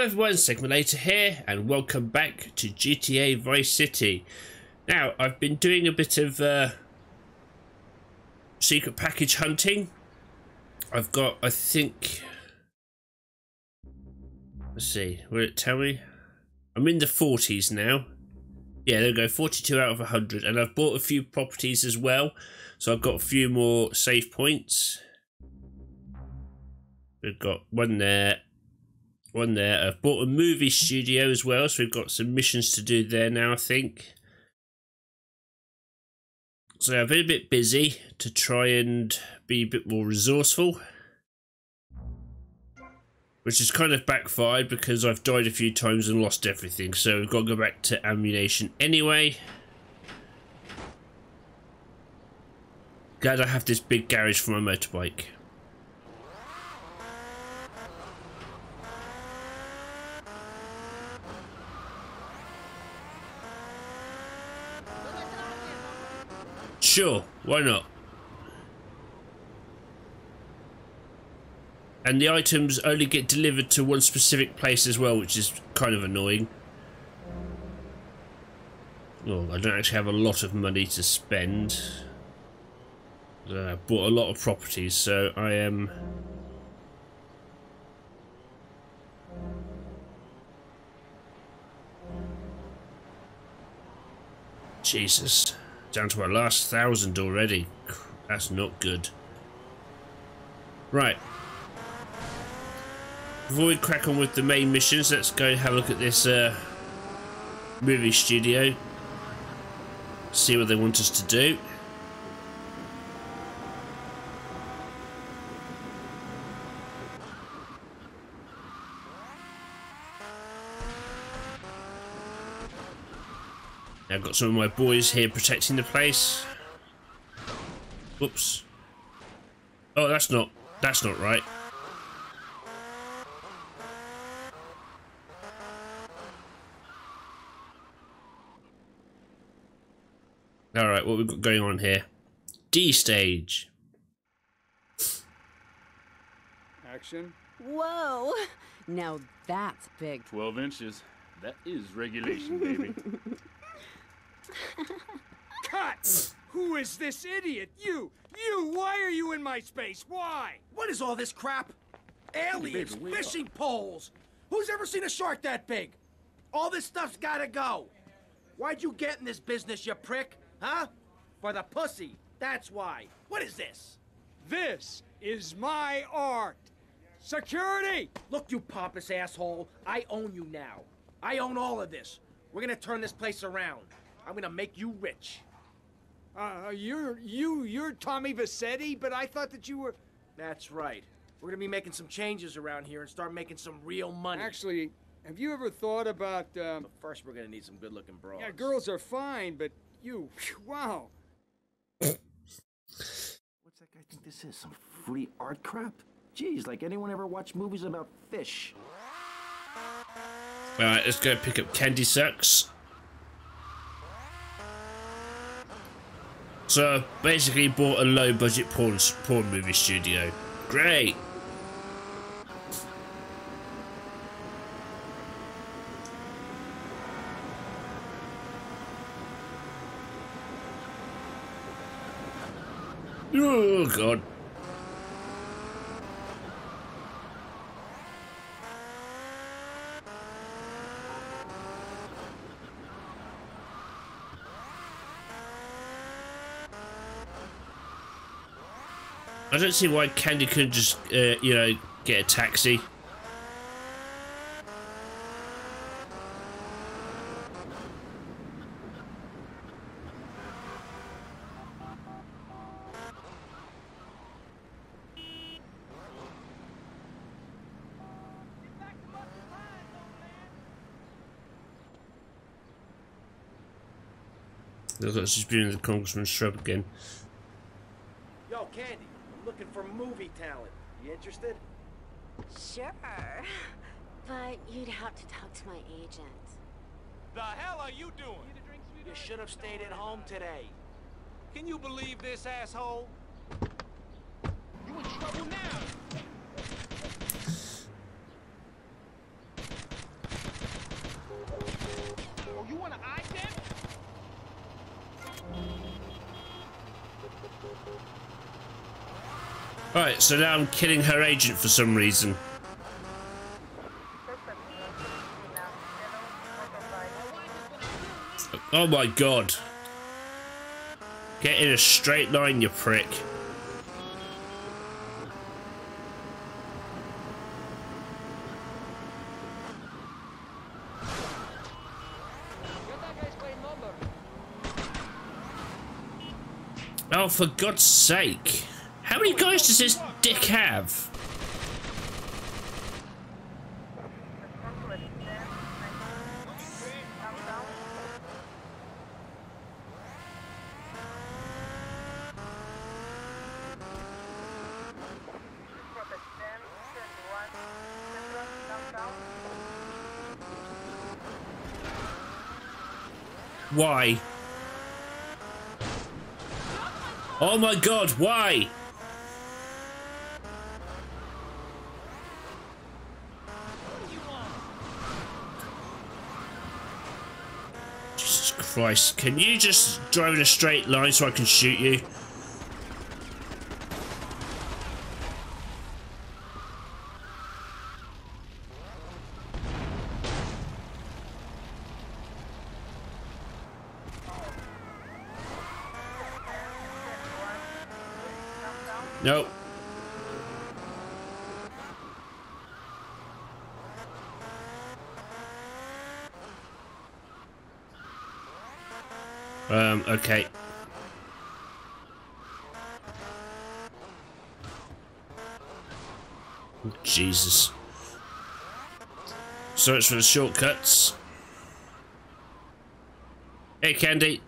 Everyone, Sigma Later here, and welcome back to GTA Vice City. Now, I've been doing a bit of uh, secret package hunting. I've got, I think... Let's see, will it tell me? I'm in the 40s now. Yeah, there we go, 42 out of 100. And I've bought a few properties as well, so I've got a few more save points. We've got one there, one there. I've bought a movie studio as well, so we've got some missions to do there now, I think. So I've been a bit busy to try and be a bit more resourceful. Which has kind of backfired because I've died a few times and lost everything. So we've got to go back to Ammu-Nation anyway. Glad I have this big garage for my motorbike. Sure, why not? And the items only get delivered to one specific place as well, which is kind of annoying. Well, I don't actually have a lot of money to spend. Uh, I bought a lot of properties, so I am... Jesus. Down to our last thousand already. That's not good. Right. Before we crack on with the main missions, let's go have a look at this uh, movie studio. See what they want us to do. I've got some of my boys here protecting the place. Whoops. Oh, that's not, that's not right. Alright, what we've got going on here? D stage. Action. Whoa! Now that's big. 12 inches. That is regulation, baby. Cut! Who is this idiot? You! You! Why are you in my space? Why? What is all this crap? Aliens, baby, fishing poles. Who's ever seen a shark that big? All this stuff's gotta go. Why'd you get in this business, you prick? Huh? For the pussy. That's why. What is this? This is my art. Security! Look, you pompous asshole. I own you now. I own all of this. We're gonna turn this place around. I'm gonna make you rich. Uh, you're you you're Tommy Vercetti, but I thought that you were. That's right. We're gonna be making some changes around here and start making some real money. Actually, have you ever thought about? Um, But first, we're gonna need some good-looking broads. yeah, girls are fine, but you, wow. What's that guy think this is? Some free art crap? Geez, like anyone ever watch movies about fish? Alright, let's go pick up Candy Suxxx. So, basically bought a low budget porn, porn movie studio. Great! Oh god. I don't see why Candy couldn't just, uh, you know, get a taxi. Look, it's just been in the congressman's shrub again. Yo, Candy, looking for movie talent. You interested? Sure. But you'd have to talk to my agent. The hell are you doing? You should have stayed at home today. Can you believe this asshole? You in trouble now. Right, so now I'm killing her agent for some reason. Oh my god. Get in a straight line, you prick. Oh, for God's sake. Many guys does this dick have? Why? Oh my god, why? Jesus Christ, can you just drive in a straight line so I can shoot you? Okay. Jesus. Search for the shortcuts. Hey, Candy.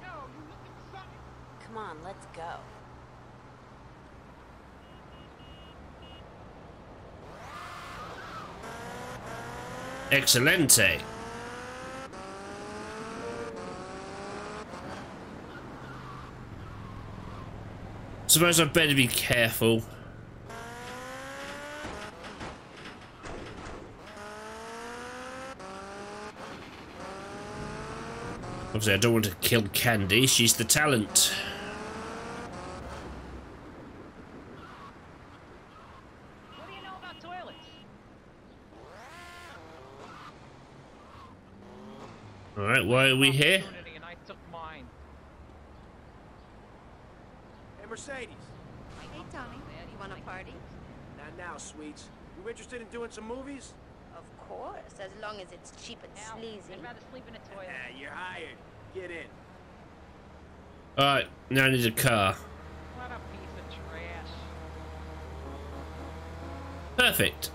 Come on, let's go. Excelente. Suppose I'd better be careful. Obviously, I don't want to kill Candy. She's the talent. What do you know about toilets? Alright, why are we here? Opportunity And I took mine. Hey, Mercedes. Hey, Tommy. You want a party? Not now, sweets. You interested in doing some movies? Of course, as long as it's cheap and Al, sleazy. I'd rather sleep in a toilet. Yeah, you're hired. Get in. Alright, now I need a car. What a piece of trash. Perfect.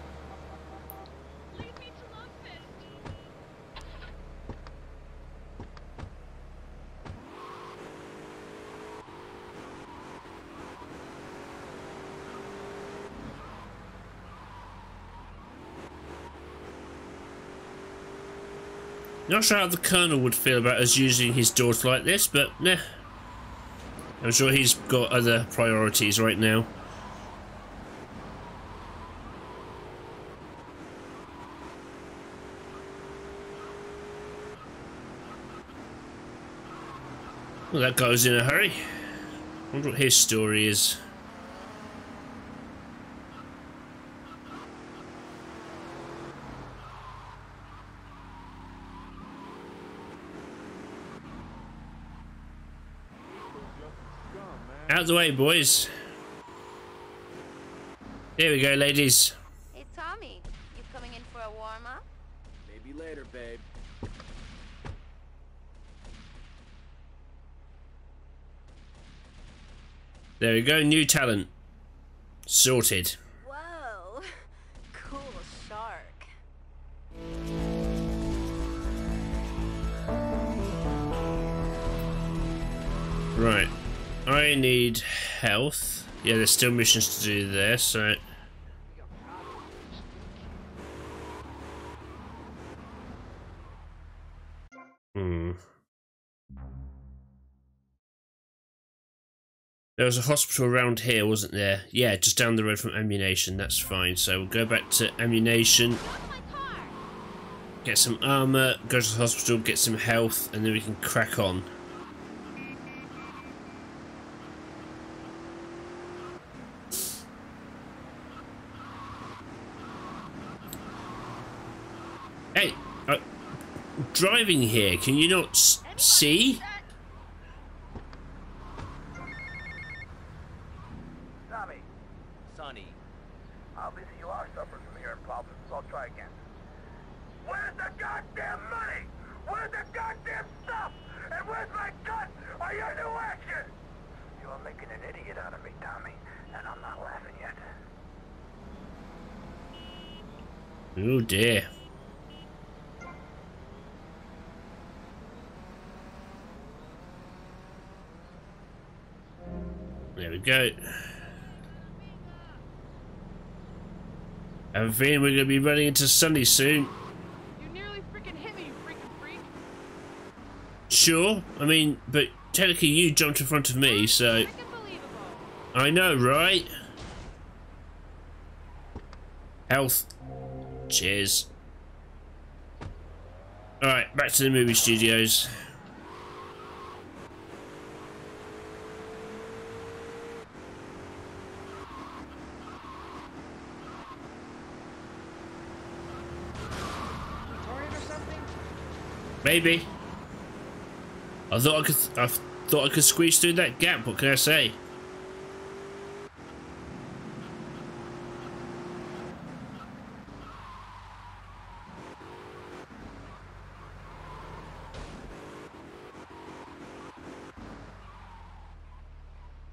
Not sure how the Colonel would feel about us using his daughter like this, but nah. I'm sure he's got other priorities right now. Well, that guy was in a hurry. wonder what his story is. Out of the way, boys. Here we go, ladies. Hey, Tommy. You coming in for a warm-up? Maybe later, babe. There we go, new talent. Sorted. I need health. Yeah, there's still missions to do there, so... Hmm. There was a hospital around here, wasn't there? Yeah, just down the road from Ammu-Nation. That's fine. So we'll go back to Ammu-Nation. Get some armor, go to the hospital, get some health, and then we can crack on. uh, driving here. Can you not s- see? Tommy. Sonny. Obviously you are suffering from hearing problems, so I'll try again. Where's the goddamn money? Where's the goddamn stuff? And where's my gun? Are you new action? You are making an idiot out of me, Tommy, and I'm not laughing yet. Oh dear. There we go. I have a feeling we're going to be running into Sonny soon. You nearly freaking hit me, you freaking freak. Sure. I mean, but technically you jumped in front of me, so... I know, right? Health. Cheers. Alright, back to the movie studios. Maybe. I thought I could. I thought I could squeeze through that gap. What can I say?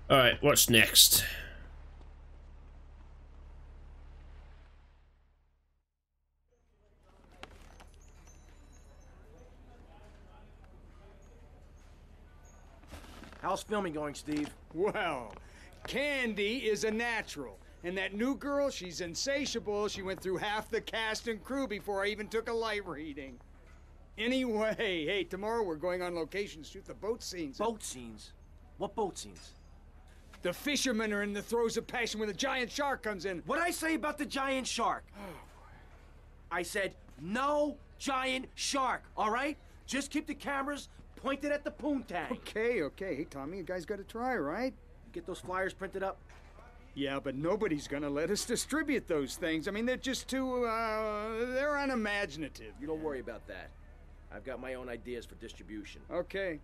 All right, what's next? How's filming going, Steve? Well, Candy is a natural. And that new girl, she's insatiable. She went through half the cast and crew before I even took a light reading. Anyway, hey, tomorrow we're going on location to shoot the boat scenes. Boat scenes? What boat scenes? The fishermen are in the throes of passion when the giant shark comes in. What'd I say about the giant shark? Oh, I said, no giant shark, all right? Just keep the cameras pointed at the poontang. Okay, okay. Hey, Tommy, you guys got to try, right? Get those flyers printed up? Yeah, but nobody's gonna let us distribute those things. I mean, they're just too, uh, they're unimaginative. You don't worry about that. I've got my own ideas for distribution. Okay.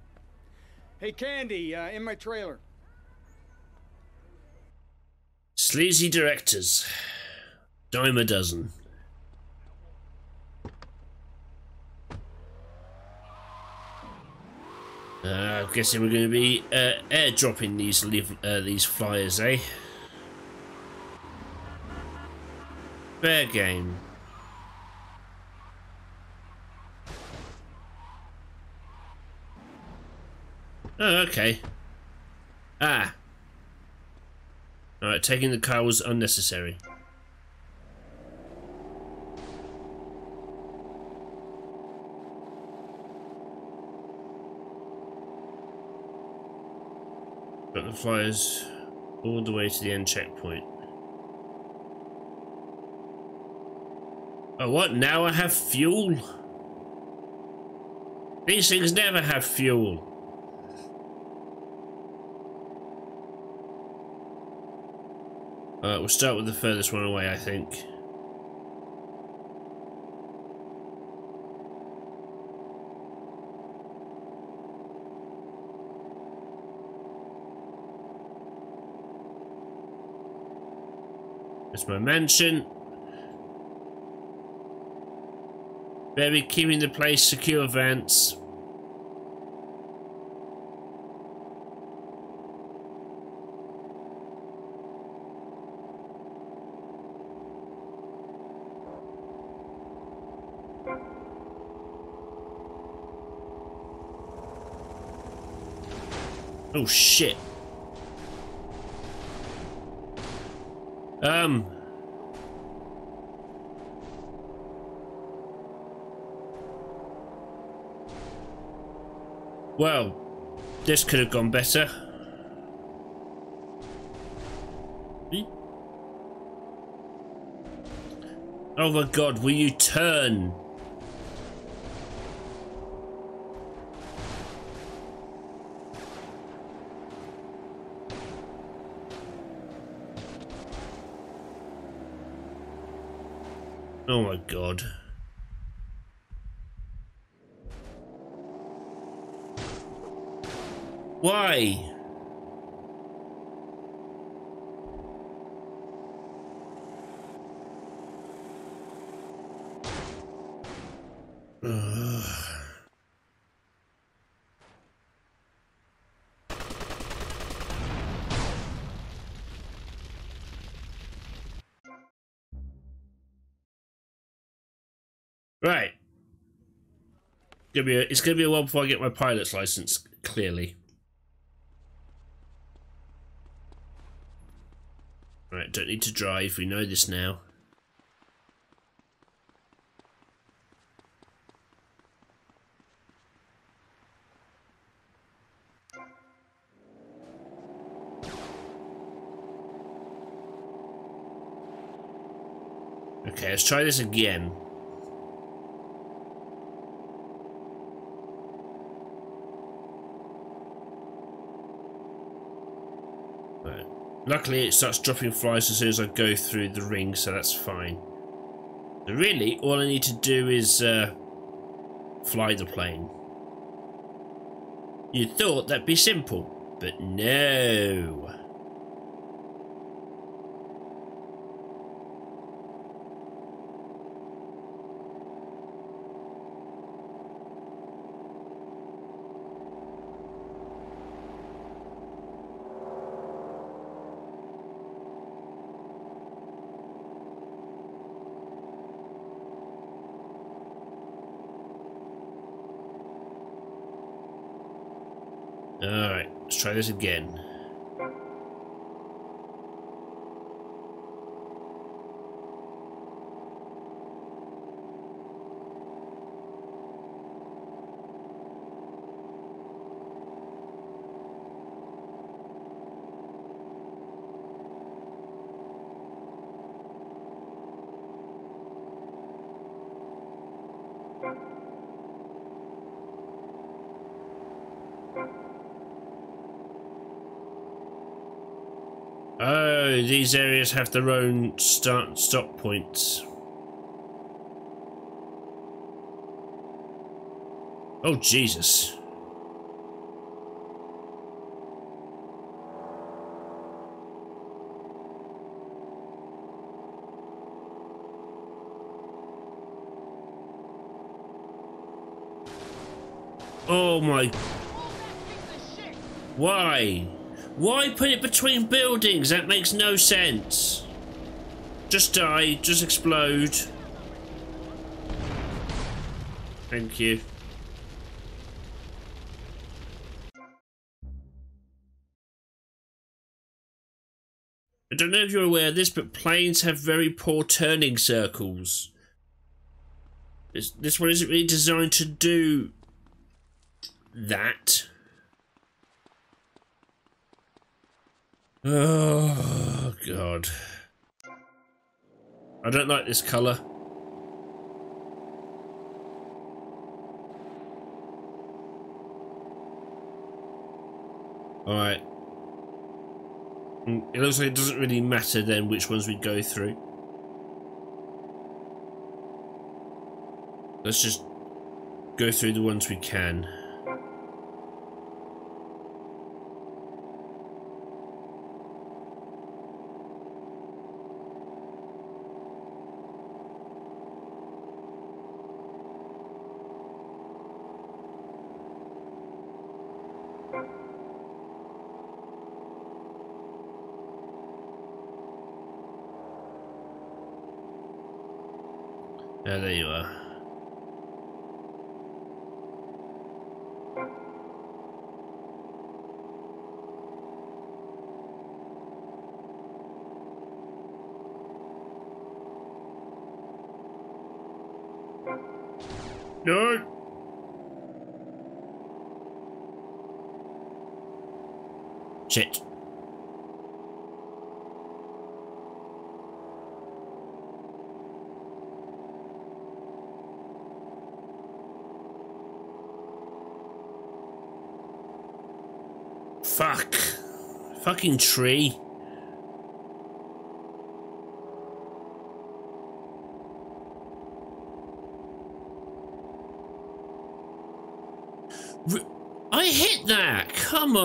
Hey, Candy, uh, in my trailer. Sleazy directors. Dime a dozen. Uh, I'm guessing we're going to be uh, airdropping these uh, these flyers, eh? Fair game. Oh, okay. Ah. Alright, taking the car was unnecessary. The all the way to the end checkpoint. Oh, what? Now I have fuel? These things never have fuel. Alright, we'll start with the furthest one away, I think. It's my mansion. Baby, keeping the place secure, Vance. Oh shit. Um. Well, this could have gone better. Oh my god, will you turn? Oh my god. Why? Ugh. Gonna be a, it's gonna be a while before I get my pilot's license. Clearly. Right, don't need to drive. We know this now. Okay, let's try this again. Right. Luckily, it starts dropping flies as soon as I go through the ring, so that's fine. So really, all I need to do is uh, fly the plane. You'd thought that'd be simple, but no. Alright, let's try this again. Oh, these areas have their own start stop points. Oh, Jesus. Oh my... Why? Why put it between buildings? That makes no sense. Just die, just explode. Thank you. I don't know if you're aware of this, but planes have very poor turning circles. This, this one isn't really designed to do that. Oh, God. I don't like this colour. Alright. It looks like it doesn't really matter then which ones we go through. Let's just go through the ones we can. Yeah, there you are. No. Shit. Fuck. Fucking tree. R I hit that! Come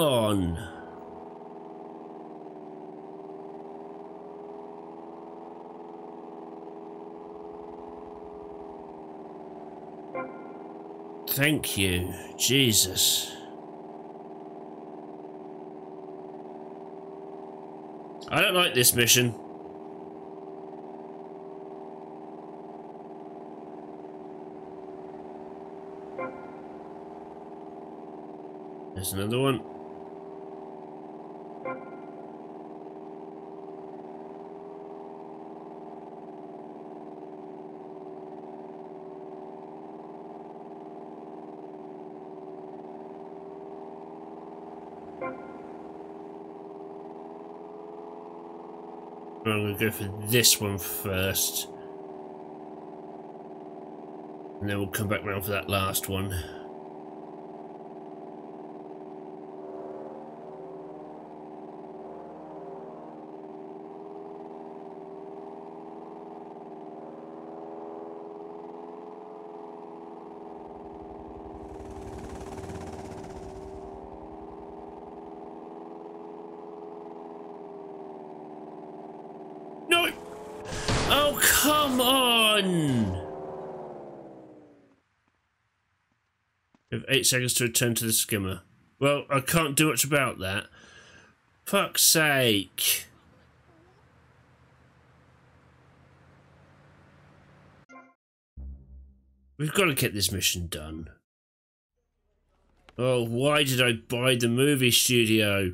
Thank you, Jesus. I don't like this mission. There's another one. To go for this one first. And then we'll come back round for that last one. No! Oh, come on! We have eight seconds to return to the skimmer. Well, I can't do much about that. Fuck's sake. We've got to get this mission done. Oh, why did I buy the movie studio?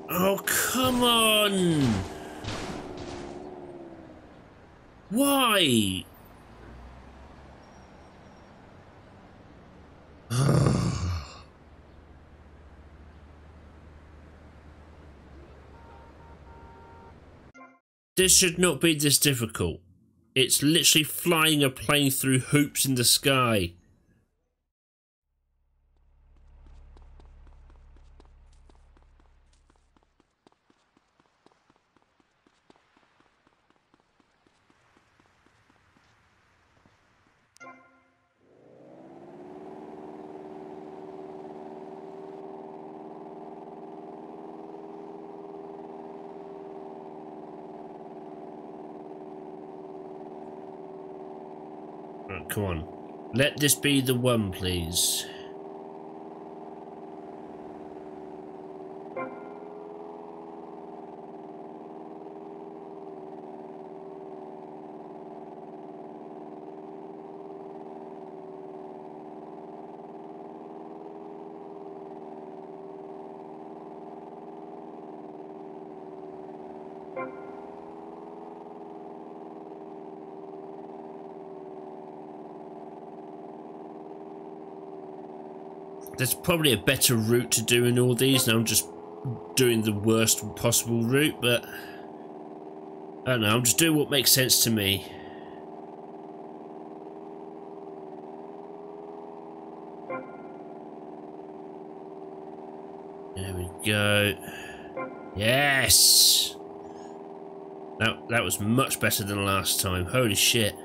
Oh, come on! Why? This should not be this difficult. It's literally flying a plane through hoops in the sky. Right, come on. Let this be the one, please. There's probably a better route to doing all these, and I'm just doing the worst possible route, but I don't know, I'm just doing what makes sense to me. There we go. Yes! That, that was much better than last time. Holy shit.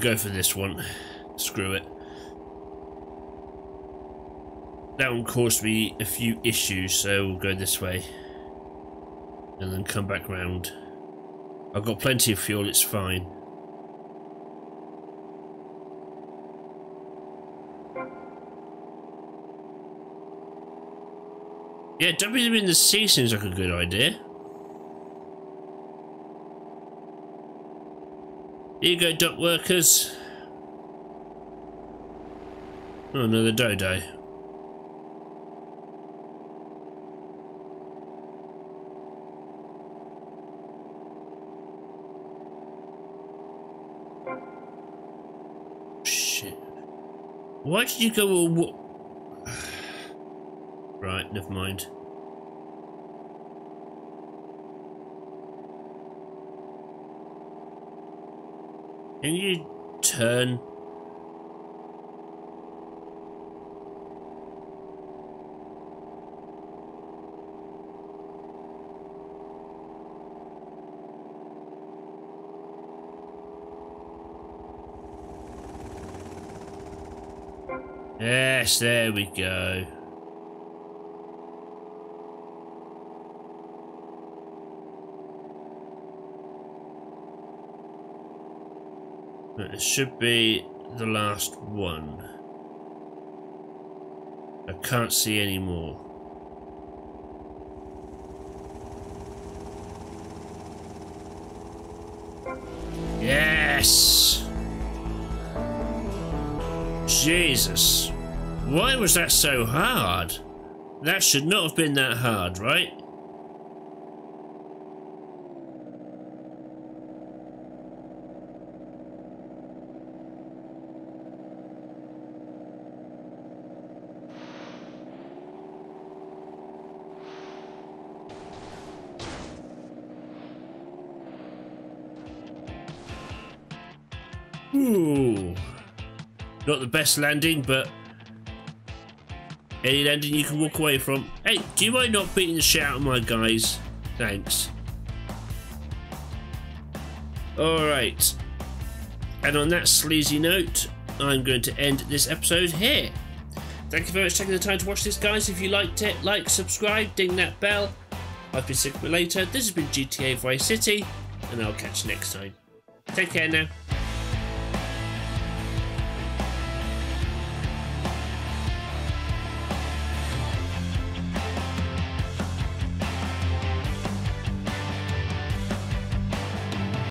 Go for this one. Screw it. That one caused me a few issues, so we'll go this way. And then come back round. I've got plenty of fuel, it's fine. Yeah, dumping them in the sea seems like a good idea. Here you go, dock workers. Oh, another dodo. Shit. Why did you go all... Right, never mind. Can you turn? Yes, there we go. It should be the last one. I can't see any more. Yes! Jesus. Why was that so hard? That should not have been that hard, right? Ooh. Not the best landing, but any landing you can walk away from. Hey, do you mind not beating the shit out of my guys? Thanks. Alright. And on that sleazy note, I'm going to end this episode here. Thank you very much for taking the time to watch this, guys. If you liked it, like, subscribe, ding that bell. I've been Sigma Later. This has been GTA Vice City, and I'll catch you next time. Take care now.